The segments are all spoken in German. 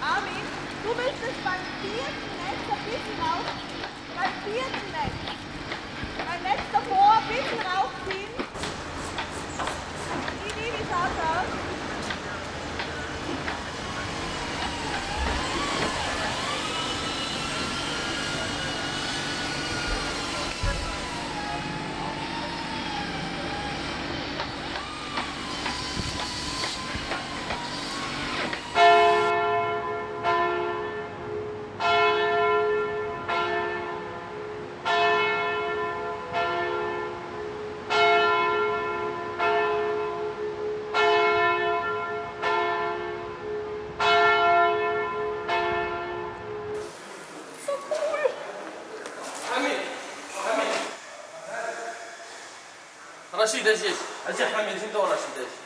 Armin, du willst es beim vierten Netz ein bisschen raus. رشيد أجي أجي حميد انت ورشيد أجي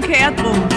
verkehrt rum.